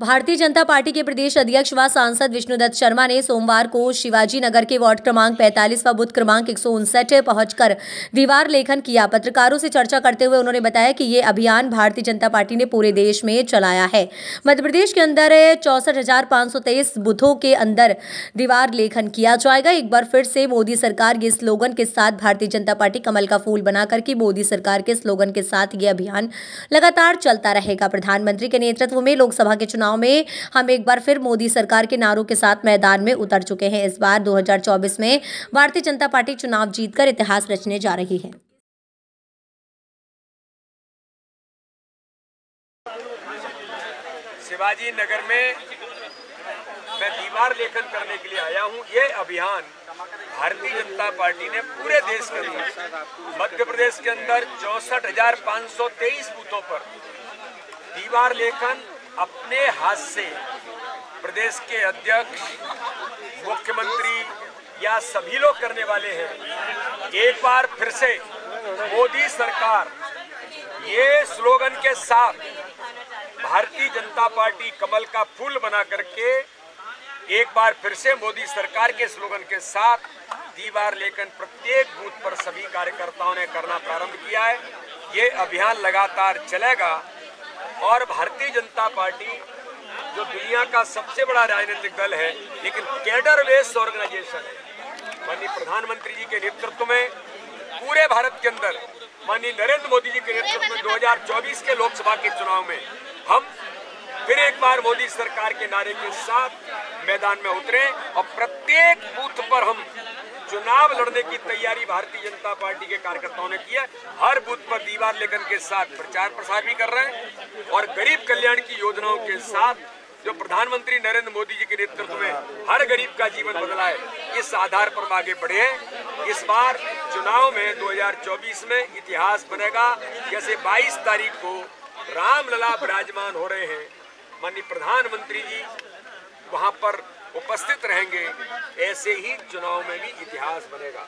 Bharatiya Janata party के प्रदेश अध्यक्ष व सांसद विष्णुदत्त शर्मा ने सोमवार को शिवाजी नगर के वार्ड क्रमांक 45 व बुथ क्रमांक एक सौ उनसठ पहुंचकर दीवार लेखन किया। पत्रकारों से चर्चा करते हुए उन्होंने बताया कि ये अभियान भारतीय जनता पार्टी ने पूरे देश में चलाया है। मध्य प्रदेश के अंदर चौसठ बुथों के अंदर दीवार लेखन किया जाएगा। एक बार फिर से मोदी सरकार के स्लोगन के साथ भारतीय जनता पार्टी कमल का फूल बनाकर के मोदी सरकार के स्लोगन के साथ ये अभियान लगातार चलता रहेगा। प्रधानमंत्री के नेतृत्व में लोकसभा के चुनाव चुनाव में हम एक बार फिर मोदी सरकार के नारों के साथ मैदान में उतर चुके हैं। इस बार 2024 में भारतीय जनता पार्टी चुनाव जीतकर इतिहास रचने जा रही है। शिवाजी नगर में मैं दीवार लेखन करने के लिए आया हूँ। ये अभियान भारतीय जनता पार्टी ने पूरे देश के अंदर मध्य प्रदेश के अंदर चौसठ हज़ार पाँच सौ तेईस बूथों पर दीवार लेखन अपने हाथ से प्रदेश के अध्यक्ष, मुख्यमंत्री या सभी लोग करने वाले हैं। एक बार फिर से मोदी सरकार ये स्लोगन के साथ भारतीय जनता पार्टी कमल का फूल बना करके एक बार फिर से मोदी सरकार के स्लोगन के साथ दीवार लेकर प्रत्येक बूथ पर सभी कार्यकर्ताओं ने करना प्रारंभ किया है। ये अभियान लगातार चलेगा। और भारतीय जनता पार्टी जो दुनिया का सबसे बड़ा राजनीतिक दल है, लेकिन कैडर बेस्ड ऑर्गेनाइजेशन है। माननीय प्रधानमंत्री जी के नेतृत्व में पूरे भारत के अंदर, माननीय नरेंद्र मोदी जी के नेतृत्व में 2024 के लोकसभा के चुनाव में हम फिर एक बार मोदी सरकार के नारे के साथ मैदान में उतरे और प्रत्येक बूथ पर हम चुनाव लड़ने की तैयारी भारतीय जनता पार्टी के कार्यकर्ताओं ने की है। हर बूथ पर दीवार लेखन के साथ प्रचार प्रसार भी कर रहे हैं और गरीब कल्याण की योजनाओं के साथ जो प्रधानमंत्री नरेंद्र मोदी जी के नेतृत्व में हर गरीब का जीवन बदला है, इस आधार पर आगे बढ़े हैं। इस बार चुनाव में 2024 में इतिहास बनेगा। जैसे 22 तारीख को रामलला विराजमान हो रहे हैं, माननीय प्रधानमंत्री जी, वहाँ पर उपस्थित रहेंगे। ऐसे ही चुनाव में भी इतिहास बनेगा।